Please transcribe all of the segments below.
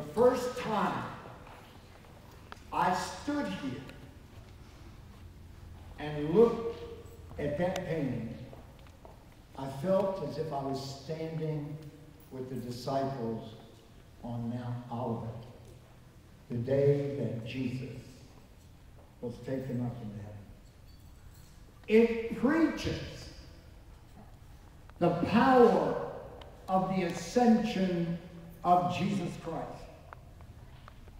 the first time I stood here and looked at that painting, I felt as if I was standing with the disciples on Mount Olivet, the day that Jesus was taken up into heaven. It preaches the power of the ascension of Jesus Christ.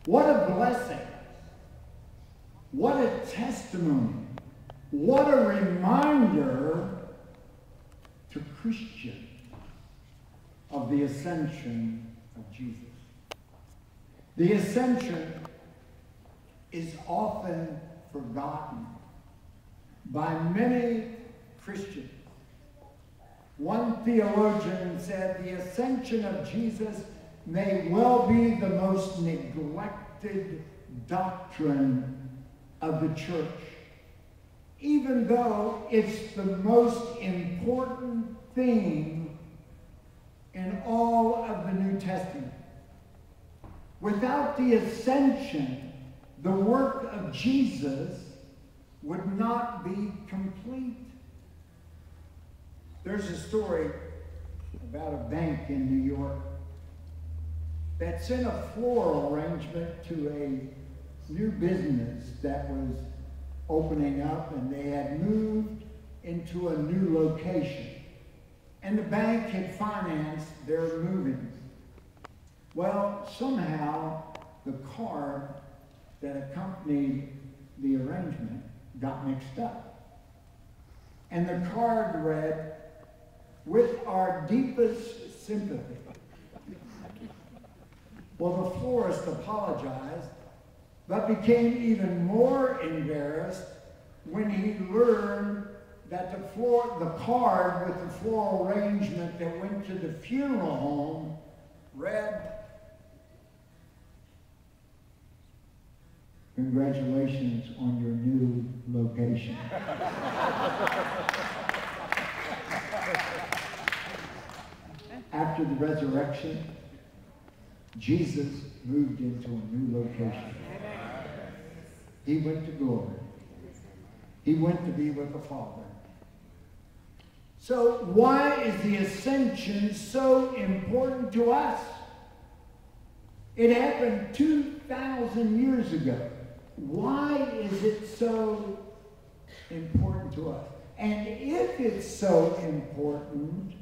What a blessing. What a testimony. What a reminder to Christians of the ascension of Jesus. The ascension is often forgotten by many Christians. One theologian said the ascension of Jesus may well be the most neglected doctrine of the church, even though it's the most important thing in all of the New Testament. Without the ascension, the work of Jesus would not be complete. There's a story about a bank in New York that sent a floral arrangement to a new business that was opening up and they had moved into a new location. And the bank had financed their moving. Well, somehow the card that accompanied the arrangement got mixed up. And the card read, with our deepest sympathy. Well, the florist apologized, but became even more embarrassed when he learned that the, floor, the card with the floral arrangement that went to the funeral home read, Congratulations on your new location. After the resurrection, Jesus moved into a new location. He went to glory. He went to be with the Father. So why is the ascension so important to us? It happened 2,000 years ago. Why is it so important to us? And if it's so important,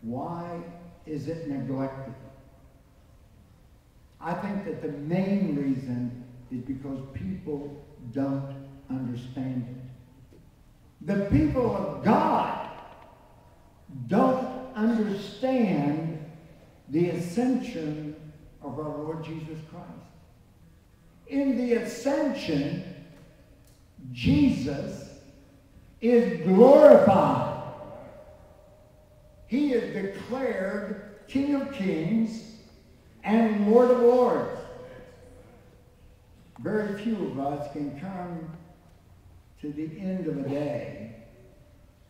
why is it neglected? I think that the main reason is because people don't understand it. The people of God don't understand the ascension of our Lord Jesus Christ. In the ascension, Jesus is glorified. He is declared King of Kings and Lord of Lords. Very few of us can come to the end of a day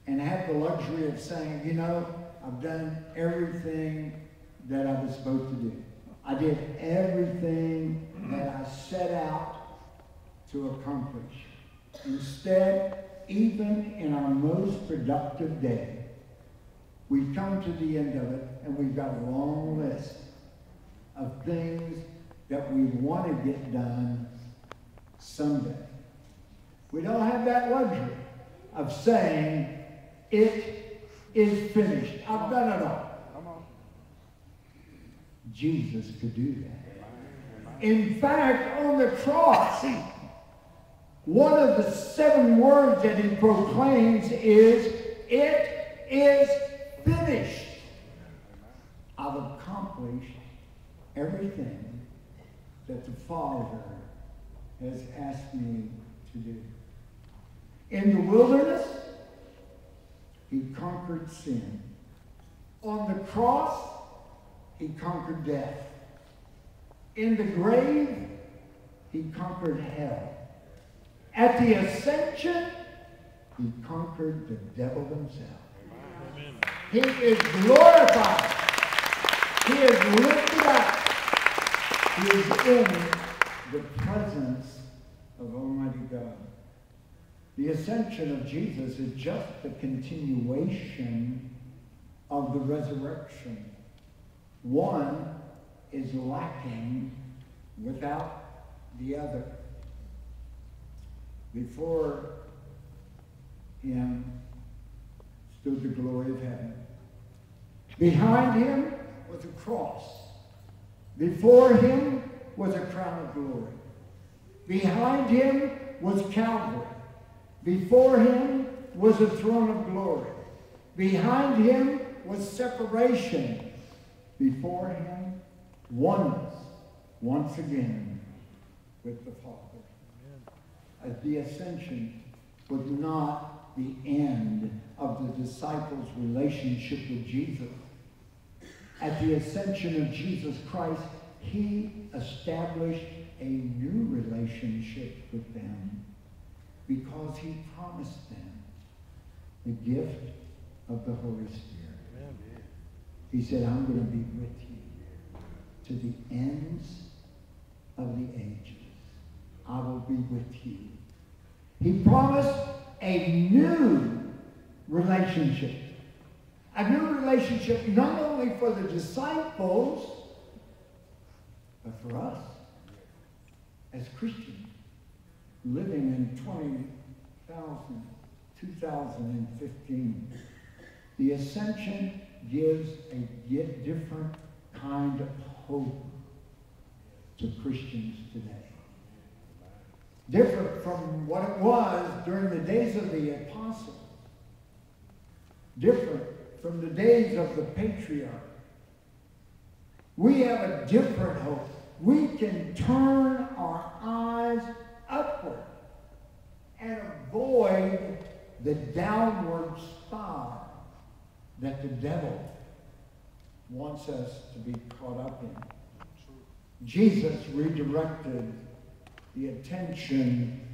and have the luxury of saying, you know, I've done everything that I was supposed to do. I did everything that I set out to accomplish. Instead, even in our most productive day, we come to the end of it and we've got a long list of things that we want to get done someday. We don't have that luxury of saying, it is finished. I've done it all. Jesus could do that. In fact, on the cross, one of the seven words that he proclaims is, it is finished. I've accomplished everything that the Father has asked me to do. In the wilderness, he conquered sin. On the cross, he conquered death. In the grave, he conquered hell. At the ascension, he conquered the devil himself. Amen. He is glorified. He is lifted up. He is in the presence of Almighty God. The ascension of Jesus is just the continuation of the resurrection. One is lacking without the other. Before him stood the glory of heaven. Behind him was a cross. Before him was a crown of glory. Behind him was Calvary. Before him was a throne of glory. Behind him was separation. Before him, oneness, once again, with the Father. As the ascension was not the end of the disciples' relationship with Jesus. At the ascension of Jesus Christ, he established a new relationship with them because he promised them the gift of the Holy Spirit. He said, I'm going to be with you to the ends of the ages. I will be with you. He promised a new relationship. A new relationship not only for the disciples, but for us as Christians living in 20,000, 2015. The ascension gives a yet different kind of hope to Christians today. Different from what it was during the days of the apostles. Different from the days of the patriarch. We have a different hope. We can turn our eyes upward and avoid the downward spiral that the devil wants us to be caught up in. Jesus redirected the attention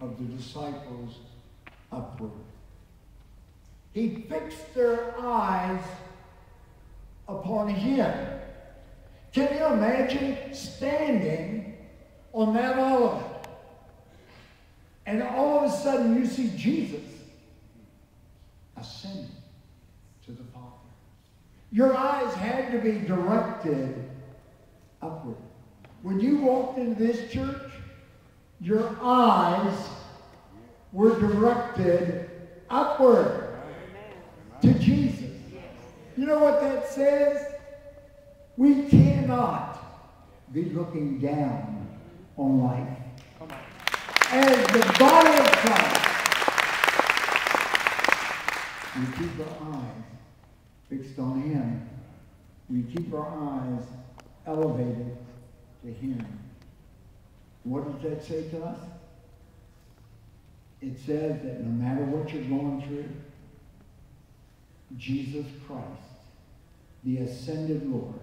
of the disciples upward. He fixed their eyes upon him. Can you imagine standing on that Olivet? And all of a sudden you see Jesus ascending to the Father. Your eyes had to be directed upward. When you walked into this church, your eyes were directed upward. You know what that says? We cannot be looking down on life. As the body of Christ, we keep our eyes fixed on Him. We keep our eyes elevated to Him. What does that say to us? It says that no matter what you're going through, Jesus Christ, the ascended Lord,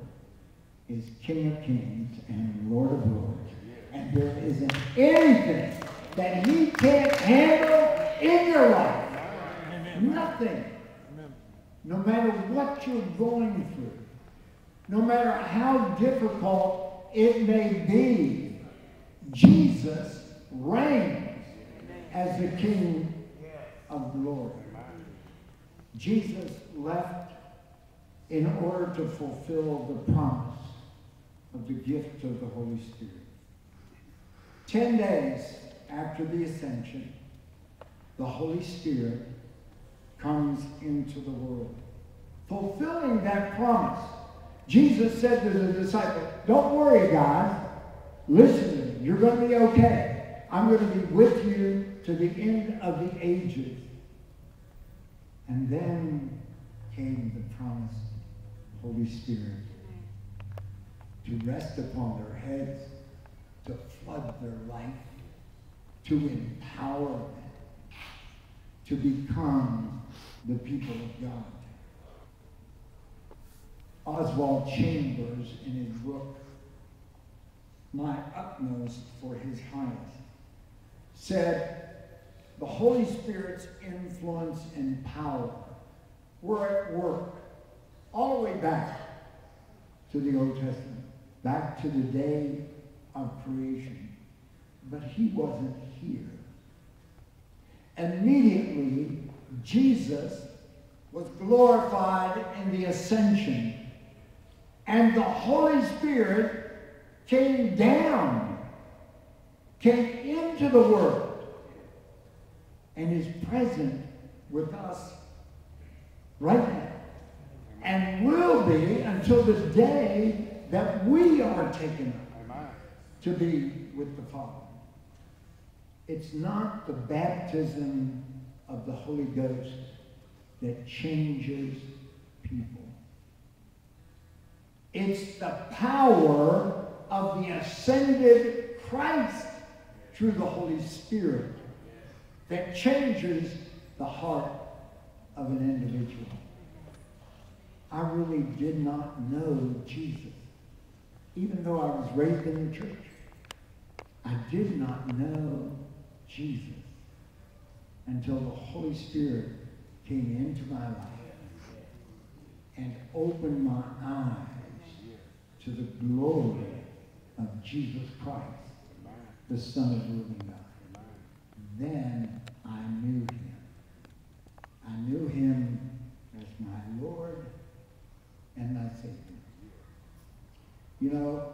is King of kings and Lord of lords. And there isn't anything that he can't handle in your life. Amen. Nothing. Amen. No matter what you're going through, no matter how difficult it may be, Jesus reigns as the King of glory. Jesus left in order to fulfill the promise of the gift of the Holy Spirit. Ten days after the ascension, the Holy Spirit comes into the world, fulfilling that promise. Jesus said to the disciples, Don't worry, guys. Listen. You're going to be okay. I'm going to be with you to the end of the ages. And then came the promised Holy Spirit to rest upon their heads, to flood their life, to empower them to become the people of God. Oswald Chambers, in his book, My Utmost for His Highest, said the Holy Spirit's influence and power were at work all the way back to the Old Testament. back to the day of creation. But he wasn't here. Immediately, Jesus was glorified in the ascension. And the Holy Spirit came down, came into the world, and is present with us right now. And will be until the day that we are taken up to be with the Father. It's not the baptism of the Holy Ghost that changes people. It's the power of the ascended Christ through the Holy Spirit that changes the heart of an individual. I really did not know Jesus, even though I was raised in the church. I did not know Jesus until the Holy Spirit came into my life and opened my eyes to the glory of Jesus Christ, the Son of the living God. Then I knew him. I knew him as my Lord and my Savior. You know,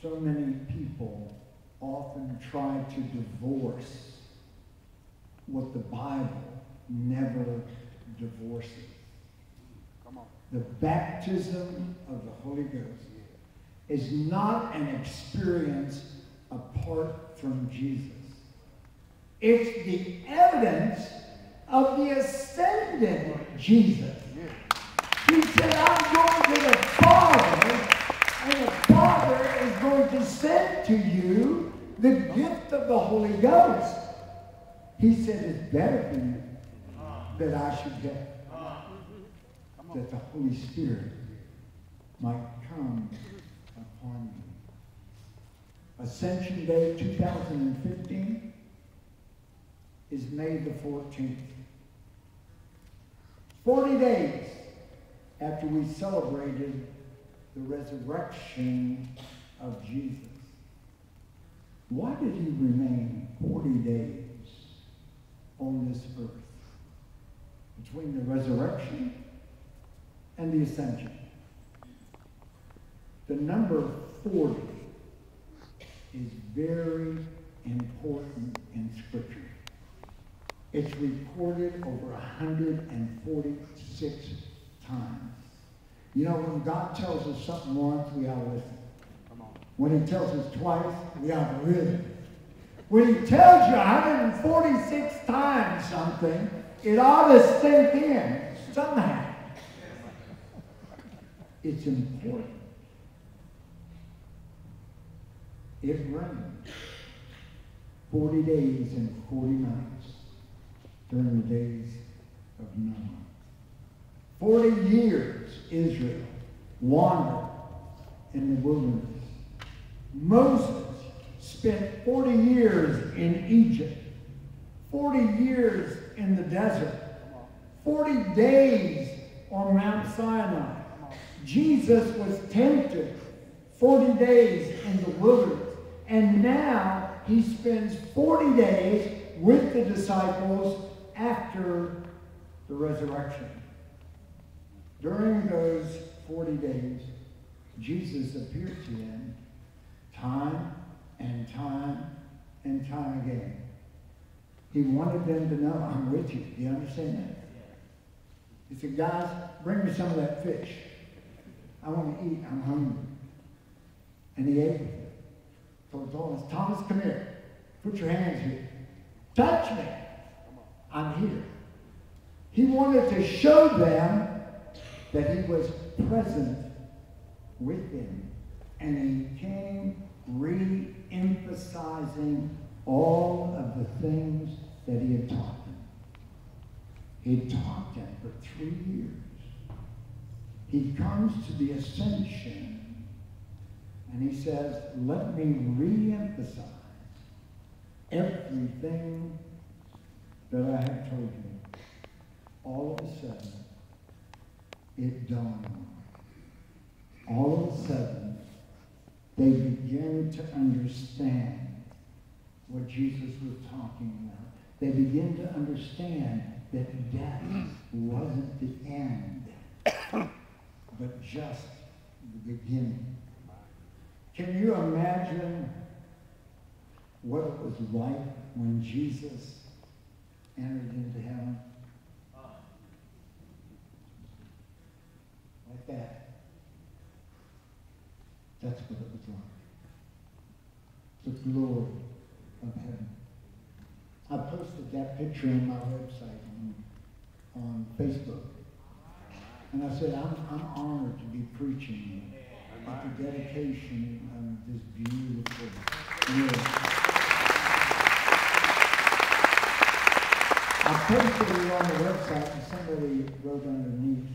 so many people often try to divorce what the Bible never divorces. Come on. The baptism of the Holy Ghost is not an experience apart from Jesus. It's the evidence of the ascended Jesus. He said, I'm going to the Father, and the Father is going to send to you the gift of the Holy Ghost. He said, it's better for you that I should go. That the Holy Spirit might come upon you. Ascension Day 2015 is May the 14th. 40 days after we celebrated the resurrection of Jesus. Why did he remain 40 days on this earth? Between the resurrection and the ascension. The number 40 is very important in Scripture. It's recorded over 146 times. You know, when God tells us something once, we ought to listen. When he tells us twice, we ought to listen. When he tells you 146 times something, it ought to sink in somehow. It's important. It rained 40 days and 40 nights during the days of Noah. 40 years Israel wandered in the wilderness. Moses spent 40 years in Egypt, 40 years in the desert, 40 days on Mount Sinai. Jesus was tempted 40 days in the wilderness. And now he spends 40 days with the disciples after the resurrection. During those 40 days, Jesus appeared to them time and time and time again. He wanted them to know, I'm with you. Do you understand that? He said, guys, bring me some of that fish. I want to eat. I'm hungry. And he ate with them. So Thomas, Thomas, come here. Put your hands here. Touch me. I'm here. He wanted to show them that he was present with them. And he came re-emphasizing all of the things that he had taught them. He had taught them for three years. He comes to the ascension and he says, let me re-emphasize everything that I have told you. All of a sudden, it dawned on me. All of a sudden, they begin to understand what Jesus was talking about. They begin to understand that death wasn't the end, but just the beginning. Can you imagine what it was like when Jesus entered into heaven? Like that. That's what it was like. The glory of heaven. I posted that picture on my website on, on Facebook. And I said, I'm, I'm honored to be preaching at the dedication of this beautiful year. I posted it on the website and somebody wrote underneath,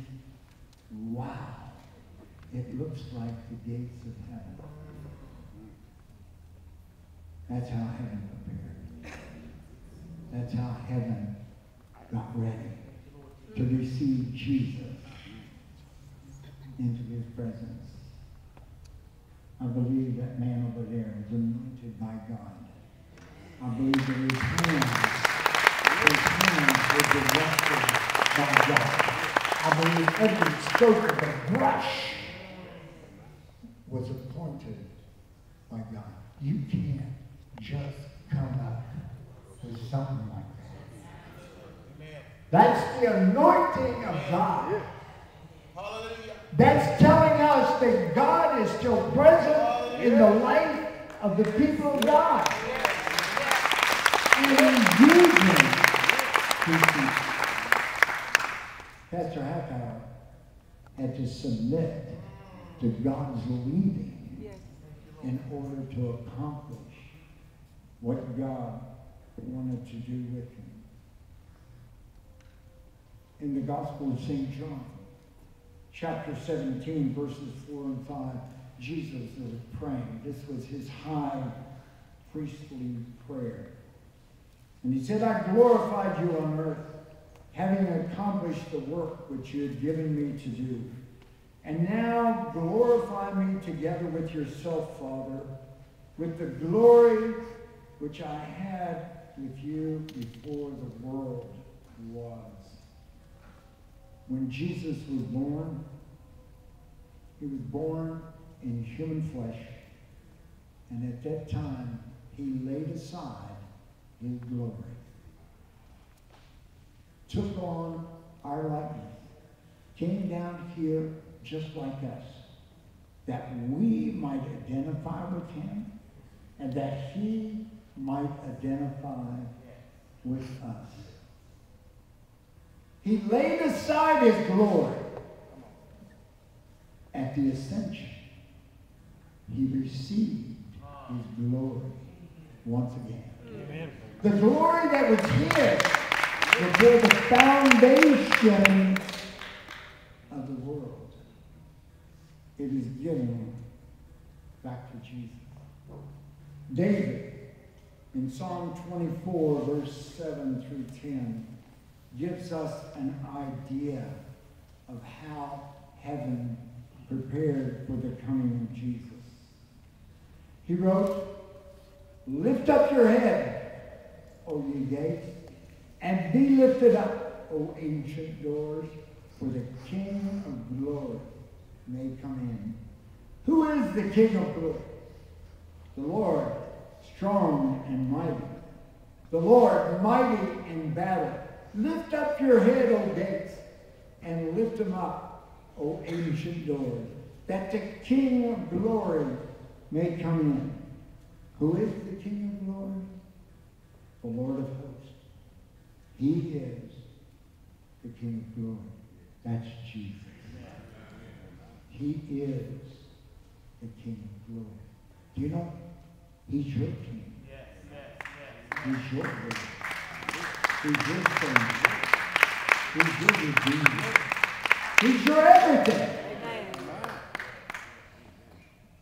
wow, it looks like the gates of heaven. That's how heaven prepared. That's how heaven got ready to receive Jesus into his presence. I believe that man over there is anointed by God. I believe that his hands, his hands were directed by God. I believe every stroke of the brush was appointed by God. You can't just come up with something like that. That's the anointing of God. That's telling us that God is still present in the life of the people of God. And He's using Pastor Hightower had to submit to God's leading in order to accomplish what God wanted to do with him. In the Gospel of St. John, chapter 17, verses 4 and 5, Jesus was praying. This was his high priestly prayer. And he said, I glorified you on earth, having accomplished the work which you had given me to do. And now glorify me together with yourself, Father, with the glory which I had with you before the world was. When Jesus was born, he was born in human flesh. And at that time, he laid aside his glory, took on our likeness, came down here just like us, that we might identify with him and that he might identify with us. He laid aside his glory at the ascension. He received his glory once again. Amen. The glory that was his before the foundation of the world. It is given back to Jesus. David in Psalm 24, verse 7 through 10, gives us an idea of how heaven prepared for the coming of Jesus. He wrote, Lift up your head, O ye gates, and be lifted up, O ancient doors, for the King of glory may come in. Who is the King of glory? The Lord strong and mighty. The Lord mighty in battle. Lift up your head, O gates, and lift them up, O ancient doors, that the King of glory may come in. Who is the King? The Lord of hosts. He is the King of glory. That's Jesus. He is the King of glory. Do you know He's your king. Yes, yes, yes. He's your Lord. He's your Savior. He's your Redeemer. He's your everything. Amen.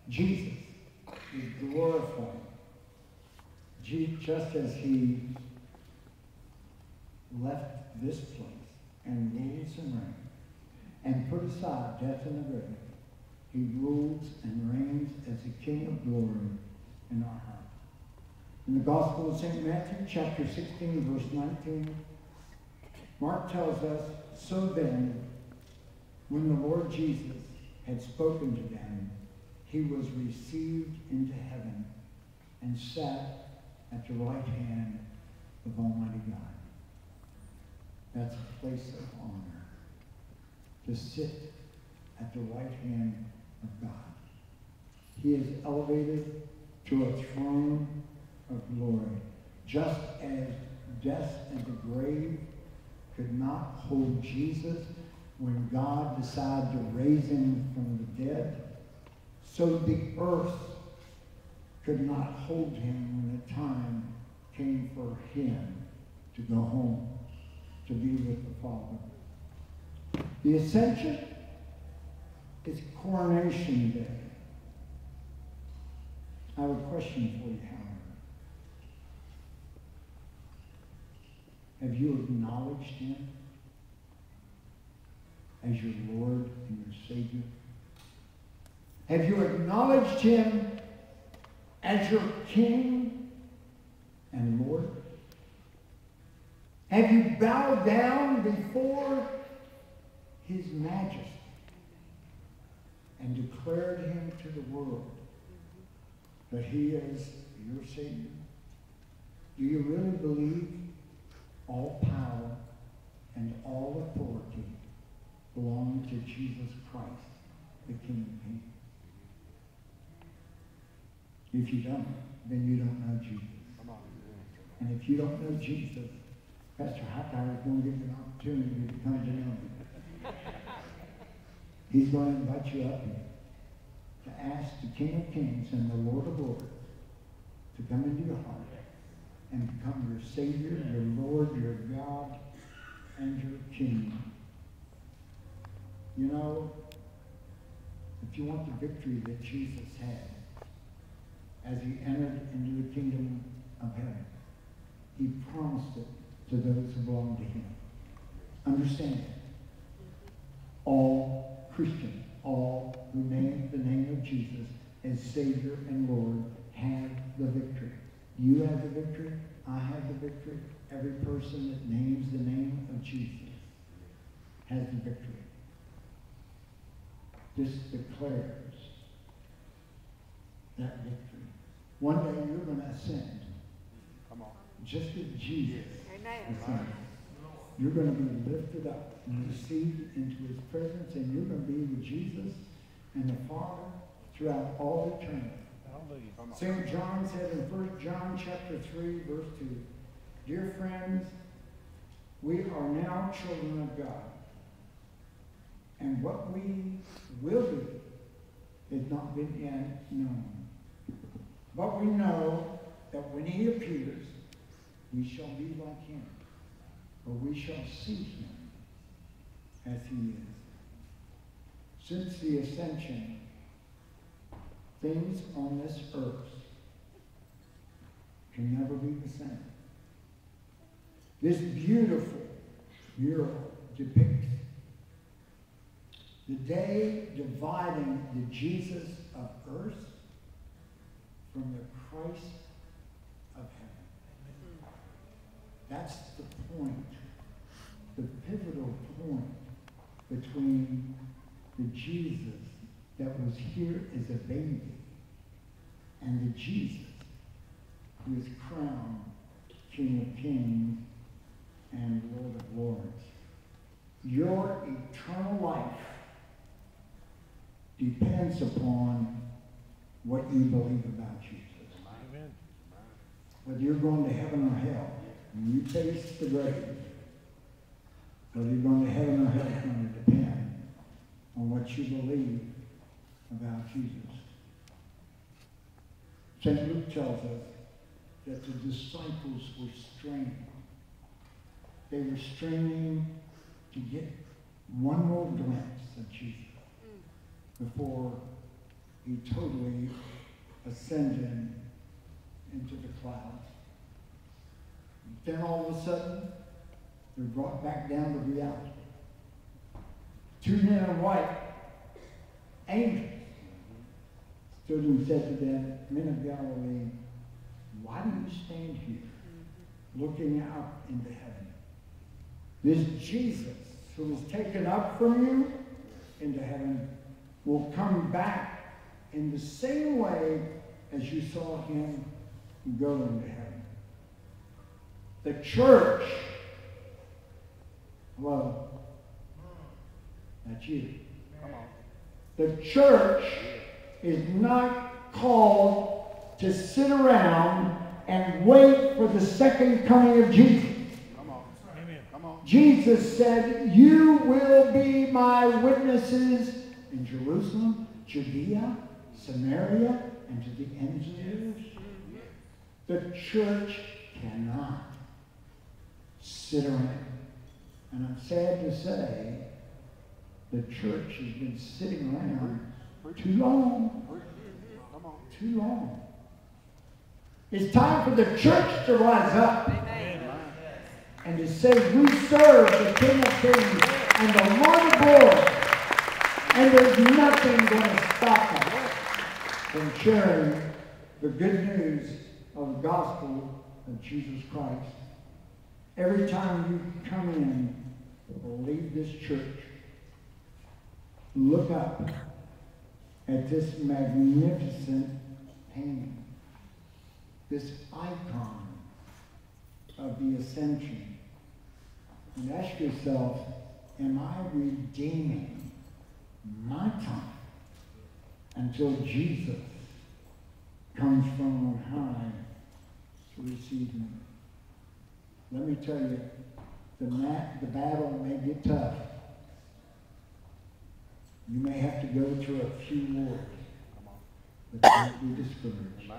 Jesus is glorified. Just as he left this place and rose and reigned and put aside death and the grave, He rules and reigns as the King of glory in our heart. In the Gospel of St. Matthew, chapter 16, verse 19, Mark tells us, So then, when the Lord Jesus had spoken to them, he was received into heaven and sat at the right hand of Almighty God. That's a place of honor, to sit at the right hand of God. He is elevated to a throne of glory, just as death and the grave could not hold Jesus when God decided to raise him from the dead, so the earth could not hold him when the time came for him to go home to be with the Father. The ascension is coronation day. I have a question for you, Howard. Have you acknowledged him as your Lord and your Savior? Have you acknowledged him as your King and Lord? Have you bowed down before his majesty and declared him to the world that he is your Savior? Do you really believe all power and all authority belong to Jesus Christ, the King of Kings? If you don't, then you don't know Jesus. And if you don't know Jesus, Pastor Hightower is going to give you an opportunity to come him. He's going to invite you up here to ask the King of Kings and the Lord of Lords to come into your heart and become your Savior, your Lord, your God, and your King. You know, if you want the victory that Jesus had as he entered into the kingdom of heaven, he promised it to those who belong to him. Understand it. All Christians, all who name the name of Jesus as Savior and Lord have the victory. You have the victory. I have the victory. Every person that names the name of Jesus has the victory. This declares that victory. One day you're going to ascend. Come on. Just as Jesus ascended. You're going to be lifted up and mm-hmm. received into his presence, and you're going to be with Jesus and the Father throughout all eternity. St. John said in 1 John chapter 3, verse 2, Dear friends, we are now children of God. And what we will be has not been yet known. But we know that when he appears, we shall be like him, for we shall see him as he is. Since the ascension, things on this earth can never be the same. This beautiful mural depicts the day dividing the Jesus of earth from the Christ of heaven. That's the point, the pivotal point between the Jesus that was here as a baby and the Jesus who is crowned King of Kings and Lord of Lords. Your eternal life depends upon what you believe about Jesus. Amen. Whether you're going to heaven or hell, when you face the grave, whether you're going to heaven or hell is going to depend on what you believe about Jesus. St. Luke tells us that the disciples were straining. They were straining to get one more glimpse of Jesus mm. before he totally ascended into the clouds. Then all of a sudden, they're brought back down to reality. Two men in white, angels, stood and said to them, Men of Galilee, why do you stand here looking up into heaven? This Jesus who was taken up from you into heaven will come back in the same way as you saw him go into heaven. The church, well, that's you. The church is not called to sit around and wait for the second coming of Jesus. Jesus said, You will be my witnesses in Jerusalem, Judea, Samaria, and to the ends of the earth. The church cannot sit around. And I'm sad to say, the church has been sitting around too long. Too long. It's time for the church to rise up and to say, We serve the King of Kings and the Lord of Lords. And there's nothing going to stop us from sharing the good news of the gospel of Jesus Christ. Every time you come in or leave this church, look up at this magnificent painting, this icon of the ascension, and ask yourself, am I redeeming my time until Jesus comes from on high to receive me? Let me tell you, the, mat, the battle may get tough. You may have to go through a few wars, but don't be discouraged.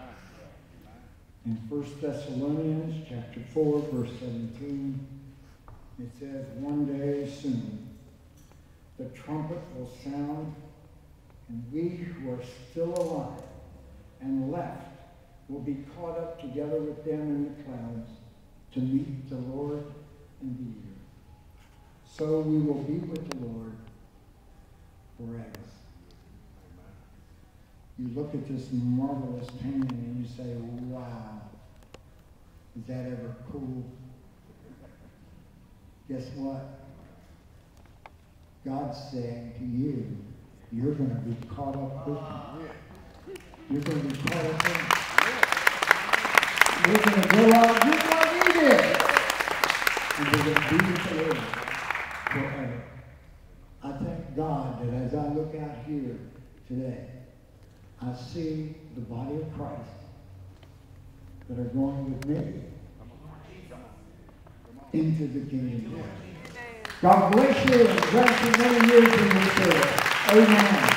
In 1 Thessalonians chapter 4, verse 17, it says, One day soon the trumpet will sound, and we who are still alive and left will be caught up together with them in the clouds to meet the Lord in the air. So we will be with the Lord forever. You look at this marvelous painting and you say, wow, is that ever cool? Guess what? God's saying to you, you're going to be caught up with him. You're going to be caught up with him. You're going to go out just like he did. And we're going to be with the Lord forever. I thank God that as I look out here today, I see the body of Christ that are going with me into the kingdom. God bless you and grant you many years in this earth. Amen.